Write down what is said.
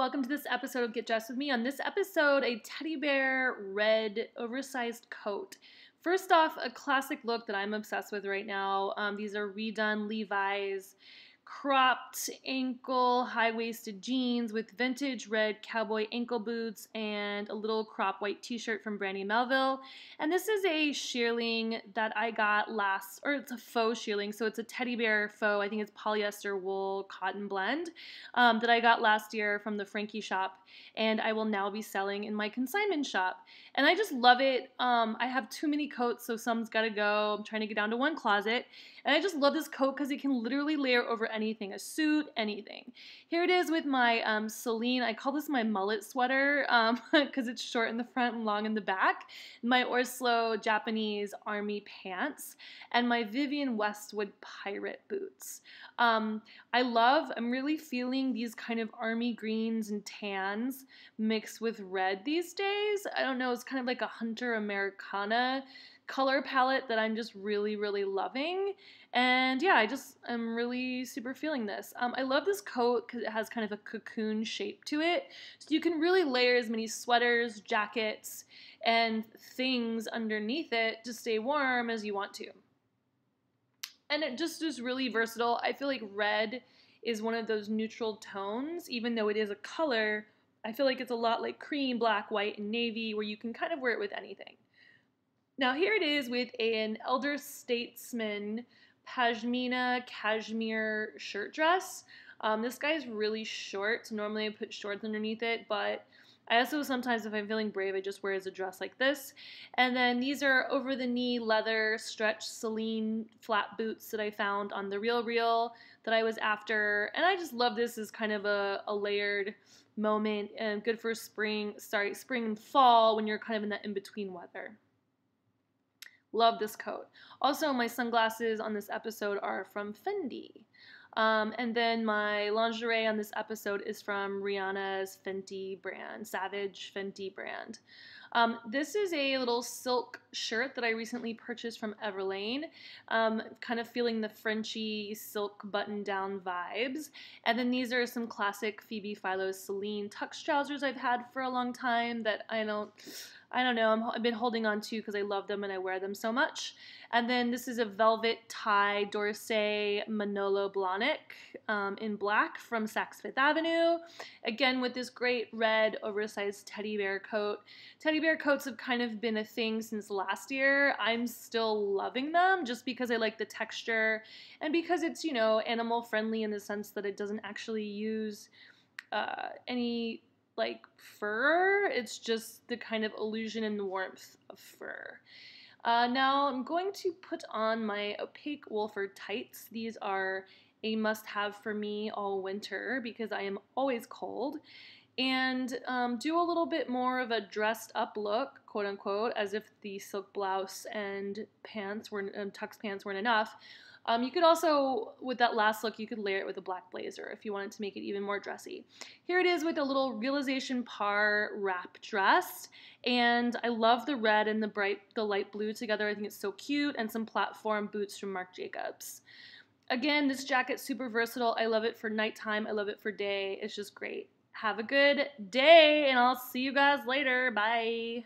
Welcome to this episode of Get Dressed with Me. On this episode, a teddy bear red oversized coat. First off, a classic look that I'm obsessed with right now. Um, these are redone Levi's cropped ankle high waisted jeans with vintage red cowboy ankle boots and a little crop white t shirt from Brandy Melville. And this is a shearling that I got last, or it's a faux shearling, so it's a teddy bear faux. I think it's polyester wool cotton blend um, that I got last year from the Frankie shop, and I will now be selling in my consignment shop. And I just love it. Um, I have too many coats, so some's got to go. I'm trying to get down to one closet. And I just love this coat because it can literally layer over anything a suit, anything. Here it is with my um, Celine, I call this my mullet sweater because um, it's short in the front and long in the back. My orSlow Japanese army pants and my Vivienne Westwood pirate boots. Um, I love, I'm really feeling these kind of army greens and tans mixed with red these days. I don't know, it's kind of like a Hunter Americana color palette that I'm just really, really loving. And yeah, I just am really super feeling this. Um, I love this coat because it has kind of a cocoon shape to it. So you can really layer as many sweaters, jackets, and things underneath it to stay warm as you want to. And it just is really versatile. I feel like red is one of those neutral tones, even though it is a color. I feel like it's a lot like cream, black, white, and navy, where you can kind of wear it with anything. Now here it is with an elder statesman pashmina cashmere shirt dress. Um, this guy's really short. So normally I put shorts underneath it, but I also sometimes, if I'm feeling brave, I just wear as a dress like this. And then these are over the knee leather stretch Celine flat boots that I found on the Real Real that I was after. And I just love this as kind of a, a layered moment and good for spring, sorry, spring and fall when you're kind of in that in between weather. Love this coat. Also, my sunglasses on this episode are from Fendi. Um, and then my lingerie on this episode is from Rihanna's Fenty brand, Savage Fenty brand. Um, this is a little silk shirt that I recently purchased from Everlane, um, kind of feeling the Frenchy silk button down vibes. And then these are some classic Phoebe Philo Celine tux trousers I've had for a long time that I don't I don't know, i have been holding on to because I love them and I wear them so much. And then this is a velvet tie D'Orsay Manolo Blahnik um, in black from Saks Fifth Avenue. Again, with this great red oversized teddy bear coat. Teddy bear coats have kind of been a thing since last year. I'm still loving them just because I like the texture and because it's, you know, animal friendly in the sense that it doesn't actually use uh, any like fur. It's just the kind of illusion and warmth of fur. Uh, now I'm going to put on my opaque Wolford tights. These are a must-have for me all winter because I am always cold. And um, do a little bit more of a dressed up look, quote unquote, as if the silk blouse and pants were um, tux pants weren't enough. Um, you could also, with that last look, you could layer it with a black blazer if you wanted to make it even more dressy. Here it is with a little Realization Par wrap dress. And I love the red and the bright, the light blue together. I think it's so cute. And some platform boots from Marc Jacobs. Again, this jacket's super versatile. I love it for nighttime. I love it for day. It's just great. Have a good day, and I'll see you guys later. Bye.